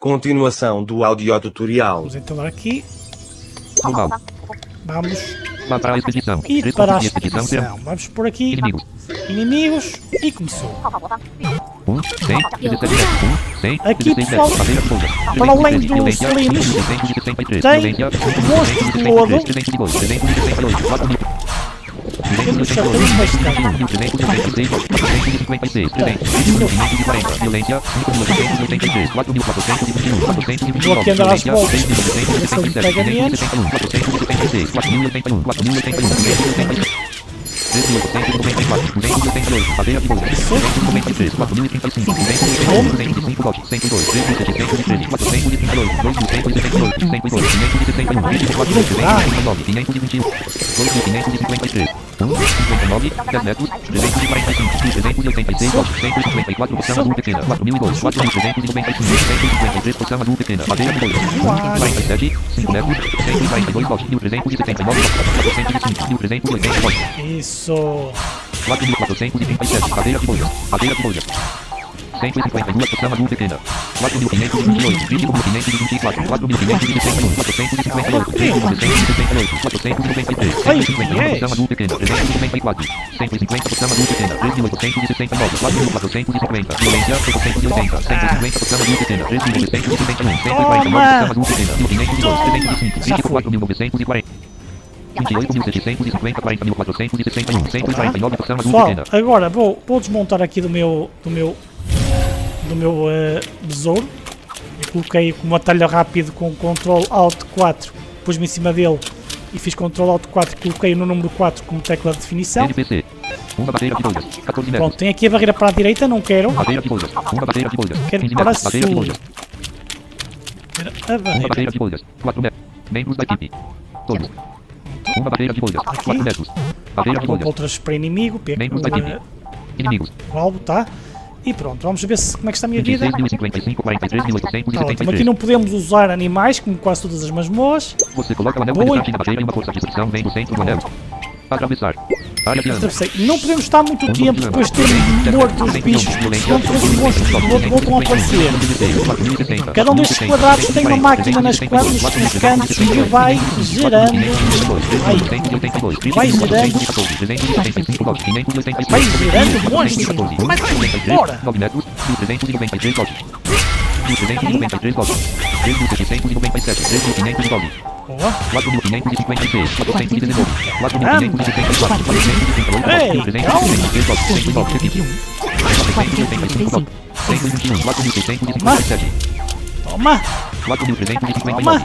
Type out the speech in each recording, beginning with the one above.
Continuação do audiotutorial. Vamos então aqui. Normal. Vamos Matar a expedição. Três para a expedição. Vamos por aqui. inimigos. Inimigos. E começou. 1, 100, 17 metros. 1, 100, Aqui, 16 pessoal, para além dos slimes, 363. tem Violência, monstros de lodo. 362. 362. 4 mil. Temos já temos bastante. 386, 456, 340, violência, 5.283, 4.421, 429, Vou aqui andar às violência, voltas. 3.277, Pega menos. 371, 476, 4.081, 4.081, 3.894, 278, cadeia de bolsa, 293, 4.035, 285, 102, 3.713, 432, 2.178, 102, 561, 24, 529, 521, 2.553, 1, 59, 10 metros, 345, 386, 154, porção azul pequena, 4.002, 4.395, 153, porção azul pequena, cadeia de bolsa, 47, 5 metros, 142, 1.379, 405, 1.380, 4. Isso. 4.437, cadeira de bolha, cadeira de bolha. 152, porção azul pequena. 4.528, 20.524, 4.561, 458, 3.168, 493, 151, porção azul pequena, 354, 150, porção azul pequena, 3.869, 4.450, violência, 880, 150, porção azul pequena, 3.871, 149, porção azul pequena, 1.512, 305, 24.940. 28.750, 40.461, 149 porção azul pequena. agora vou, vou desmontar aqui do meu do meu do meu eh, besouro. Eu coloquei com um atalho rápido com Ctrl Alt 4, pus-me em cima dele e fiz Ctrl Alt 4 e coloquei no número 4 como tecla de definição. NPC. Uma barreira de bolhas. 14 metros. Pronto, tem aqui a barreira para a direita, não quero. Barreira de bolhas. Uma barreira de bolhas. Quero 15 para metros. Barreira de sul. bolhas. A Uma barreira. barreira de bolhas. 4 metros. Membros da equipe. Todos. Uma barreira de bolhas. 4 metros. Barreira de bolhas. outras para inimigo, Membros da equipe. Inimigos. o alvo, tá? E pronto, vamos ver se, como é que está a minha vida. 26.055, Tá ótimo, aqui 43.873. não podemos usar animais, como quase todas as masmorras. Você coloca o anel penetrante na barreira e uma força de frição vem do centro do anel. Atravessar. Não podemos estar muito tempo depois de ter morto os bichos, senão todos os monstros do lodo voltam a aparecer. Cada um destes quadrados tem uma máquina nas quadras, nos cantos que vai gerando. Vai gerando. Vai gerando monstros. Mas bora! 9 metros, 393 dólares. 393 dólares. 3.797, 3.500 dólares. Boa. 4.556, 419, 4.564, 438, Ei, 333 dólares, 109, equipe. 485 dólares, 121, 4.657, Toma! 4.359,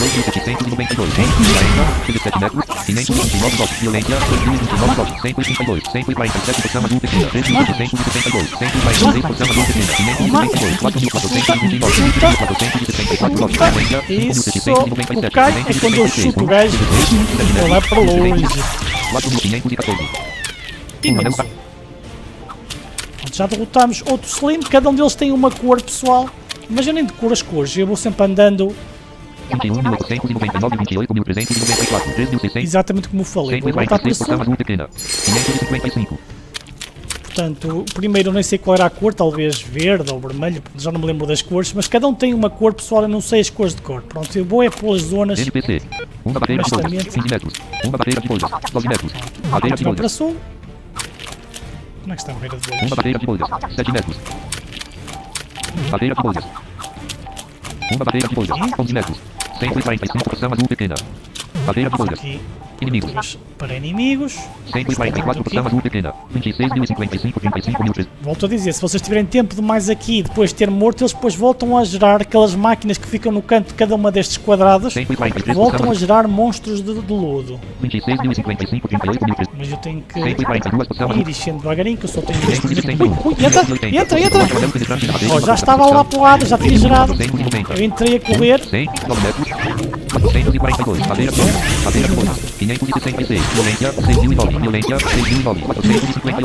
2.792, 140, 17 metros, 529 dólares, violência, 2.029 dólares, 132, 147 porção azul pequena, 3.772, 146 porção azul pequena, 522, 4.429, 474 dólares, violência, Isso! O cai é quando eu chuto o gajo, ele vai para longe. 4.514. E não sou. Pronto, Já derrotamos outro Slim, cada um deles tem uma cor pessoal. Mas eu nem decoro as cores, eu vou sempre andando 21.899, 28.394, 3.600, exatamente como falei. Vou voltar para 146 porção cima. azul pequena, 555. Portanto, primeiro eu nem sei qual era a cor, talvez verde ou vermelho, já não me lembro das cores, mas cada um tem uma cor pessoal, eu não sei as cores de cor. Pronto, eu vou é pelas zonas. NPC. Uma barreira de bolhas, Honestamente. 15 metros. Uma barreira de bolhas, 12 metros. Barreira de para bolhas. sul. Como é que está a barreira de Uma olhos? barreira de bolhas, 7 metros. Barreira de bolhas. Uma barreira de bolhas, 11 metros. 145 porção azul pequena. Barreira de bolhas. Inimigos. para inimigos. 144 porção azul pequena. 26.055, 35.000. Volto a dizer, se vocês tiverem tempo demais aqui, depois de ter morto, eles depois voltam a gerar aquelas máquinas que ficam no canto de cada uma destes quadrados, 143 voltam a gerar monstros de, de lodo. 26.055, 38.000. Mas eu tenho que 142 porção azul. ir descendo devagarinho, que eu só tenho este. 161. Ui, entra, entra, entra! Oh, já estava lá para o lado, já tinha gerado. 190. Eu entrei a correr. 100, 9 metros. 442. Madeira de bolha. Madeira de bolha. 566. Violência. 6.009. Violência. 6.009. 450.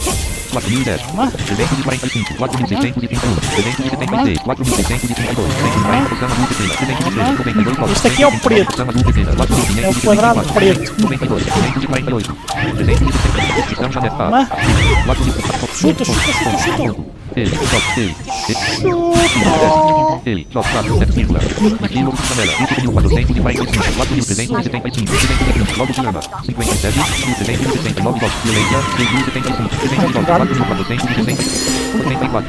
4.010. Calma. 345. 4.631. 376. 4.632. 140. Poção azul pequena. 313. 92. votos. Este aqui é o preto. Poção azul pequena. 4.534. É o quadrado preto. 92. 548. 360. Poção janela. Calma. 4 Chuta, chuta, chuta, chuta. Ele, top, ele, ele, top, 4, 7, vírgula. Aquilo, janela, 20.445, 4.375, 320, logo de lama, 57, 1.369 votos, violência, 3.075, 309, 4.460, 84.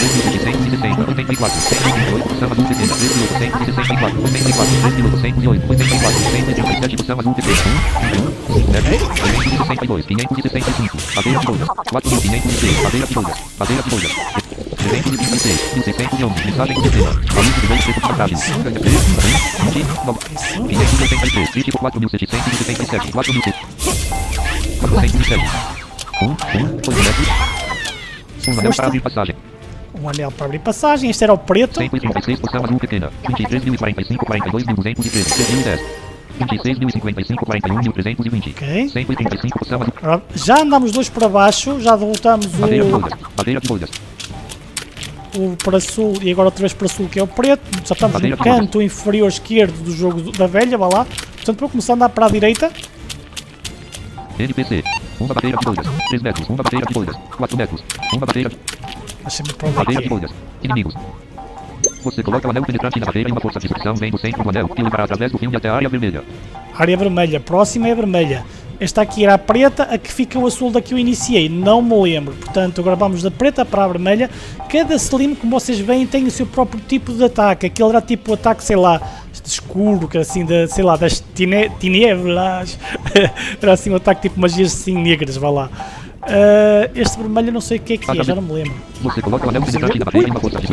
3.760, 84, 128, Sama Azul 70, 3.164, 84, 3.108, 84, 137, Sama Azul 70, 1, 1, 7, 362, 565, Madeira de bolha, 4.506, Madeira de bolha, Madeira de bolha, 326, 1.611, Mensagem de tema, Valor de dois textos passagens, 3, 20, 9, 583, 24.777, 4.000, 407, 1, 1, 8 metros, 1 anel para abrir passagem. Um anel para abrir passagem. Este era o preto. 136 porção azul pequena. 23.045, 42.213, 3.010. 26.055, 41.320. Ok. 135 porção azul. Já andamos dois para baixo. Já voltamos Madeira de o, bolhas. Madeira de bolhas. O para sul e agora outra vez para sul, que é o preto. Já estamos no canto inferior esquerdo do jogo da velha. Vá lá. Portanto, para começar a andar para a direita. NPC. Uma bateria de bolhas. 3 metros. Uma bateria de bolhas. 4 metros. Uma bateria de Deixa-me para Madeira de bolhas. Inimigos. Você coloca o anel penetrante na madeira e uma força de fricção vem do centro do anel, que levará através do fio até a área vermelha. Área vermelha. Próxima é a vermelha. Esta aqui era a preta, a que fica o azul da que eu iniciei. Não me lembro. Portanto, agora vamos da preta para a vermelha. Cada slim, como vocês veem, tem o seu próprio tipo de ataque. Aquele era tipo ataque, sei lá, escuro, que era assim, de, sei lá, das tine- tinieblas. era assim um ataque tipo magias assim negras, vá lá. Ah, este vermelho não sei o que é que é, já não me lembro. Você coloca o anel penetrante na madeira e uma força de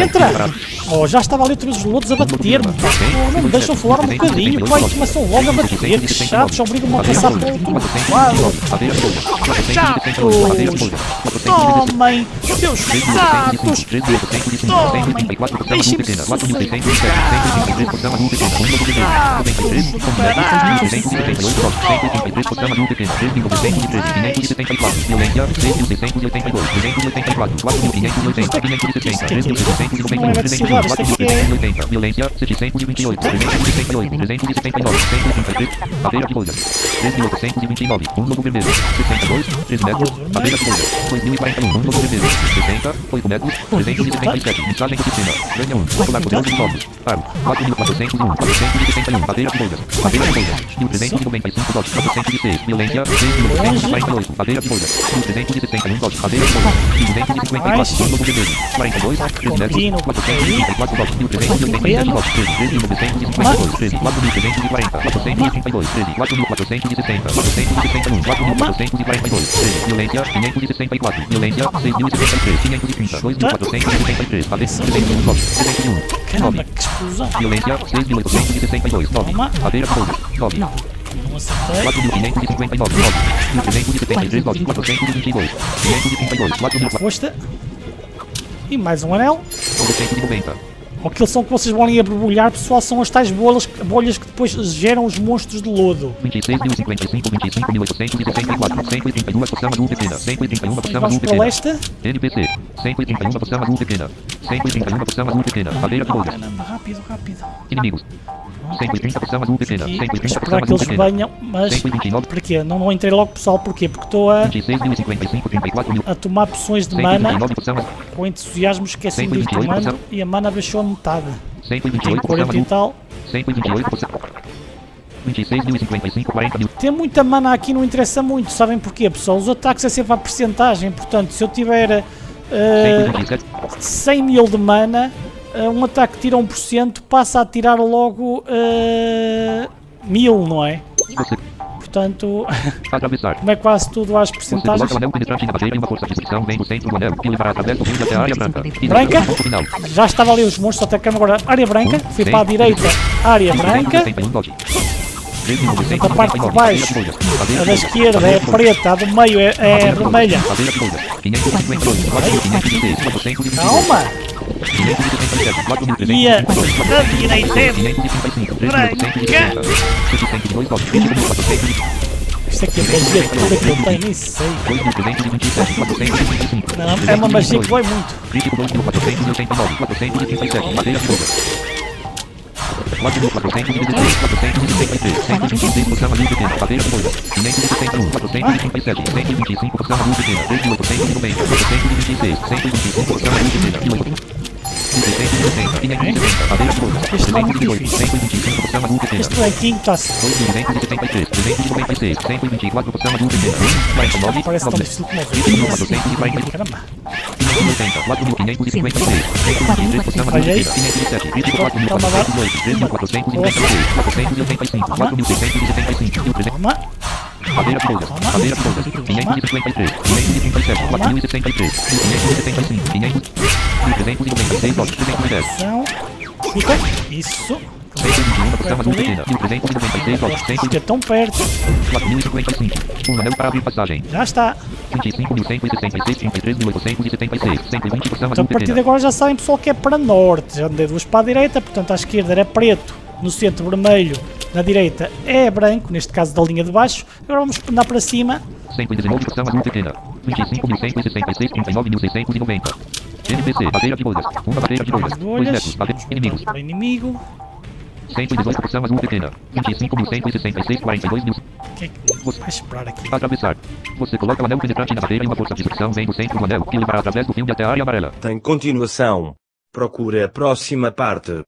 Entra! levará Oh, já estava ali vez os lodos a bater-me. Oh, não me deixam falar um bocadinho. Pai, começam logo a bater. Que chatos, obrigam-me a passar para o outro lado. Madeira de bolhas. 468. Madeira de bolhas. 416. Tomem, seus chatos. 134 porção azul pequena, 4.607, 133 porção azul pequena, 1 pequena, 93, completo, 1.678 votos, 133 porção azul pequena, 3.213, 574, violência, 6.682, 284, 4.580, 570, 3.691, 301, 4.680, violência, 728, 368, 379, 133, madeira de bolhas, 3.829, 1 logo vermelho, 62, 3 metros, madeira de bolhas, 2.041, 1 logo vermelho, 60, 8 metros, 377, mensagem do sistema, ganha 1, popular poderoso de novos, aro, 4.401, 461, madeira de bolhas, madeira de bolhas, 1.395 votos, 406, violência, 6.848, madeira de bolhas, 1.361 votos, madeira de bolhas, 1.254, 1 logo vermelho, 42, 3 metros, 434 votos, 1.387 votos, 13, 13.952, 13, 4.340, 432, 13, 4.460, 461, 4.442, 13, violência, 564, violência, 6.073, 530, 2.473, madeira, 301 votos, 301, 9, Caramba, que explosão. violência, 6.862, 9, madeira de bolhas, 9, Não acertei. 4.559, 9, 1.373 votos, 422, 532, 4.490, Foste. E mais um anel. 990, Aqueles são que vocês vão ali a borbulhar, pessoal, são as tais bolhas, bolhas que depois geram os monstros de lodo. 26.055, 25.864, 132 porção azul pequena, 131 porção Vamos azul para o pequena, leste. NPC, 131 porção azul pequena, 131 porção azul pequena, madeira de bolhas, Caramba, rápido, rápido. inimigos, 130 porção azul pequena, Aqui, 130 esperar porção que eles venham, mas 129, porquê? Não, não entrei logo pessoal, porquê? Porque estou a, 26.055, 34 mil, a tomar poções de mana 129 porção azul, com entusiasmo, esqueci-me de ir 128 tomando e a mana baixou a metade. 128 Tem porção 40 e tal. 128 porção, 26.055, 40 mil, Ter muita mana aqui não interessa muito, sabem porquê, pessoal? Os ataques é sempre a percentagem, portanto, se eu tiver eh, 127, 100 mil de mana, eh, um ataque tira 1%, passa a tirar logo eh, 1000, não é? Portanto, como é quase tudo às área branca. Já estava ali os monstros atacando agora área branca, fui para a direita, área branca, 171 votos. a parte de baixo, a da esquerda é preta, a do meio é, é vermelha. Madeira de bolhas. 552, 4, 506, 420, Calma! 567, 4.300, E a da direita é 535, branca. 3.870, 702 votos, 20.400, Isto aqui é magia toda que eu tenho, nem sei. 2.327, 425, Não, é uma magia que vai muito. Crítico 2.489, 437, madeira foda. 4.416, 463, 126 porção azul pequena, madeira folha. 561, 437, 125 porção azul pequena, 3.890, 426, 125 porção azul pequena, 660, 570, madeira folha. Este tá muito 308, difícil. 125 porção azul pequena. Este ranking está-se. 2.273, 396, 124 porção azul pequena. 49, Parece tão 9, difícil como o 440, Caramba. 580, 4.556, 123 porção azul Olha aí. pequena. 507, 24 mil Toma lá. 418, 3.456, 485, 4.675, 1.300, Toma. madeira folha, madeira folha, 553, 537, 4.063, 575, 500, 396, 310, Ação. Fica. Isso. 121, porção azul pequena, 1.396, 100, Fica tão perto. 4.055, anel para passagem, Já está. 25.166, 33.876, 120 porção Então a partir de agora já sabem pessoal que é para norte. Já andei duas para a direita, portanto à esquerda era preto, no centro vermelho, na direita é branco, neste caso da linha de baixo. Agora vamos andar para cima. 119 porção azul pequena, 25.166, 39.690. NPC, barreira de bolhas, uma barreira de bolhas, As 2 bolhas. metros, barreira Vamos inimigos, para inimigo. 118 porção azul pequena, 25.166, 42 mil. O que é que vai esperar aqui? Atravessar. Você coloca o anel penetrante na barreira e uma força de fricção vem do centro do anel que levará através do fio até a área amarela. Tem continuação. Procure a próxima parte.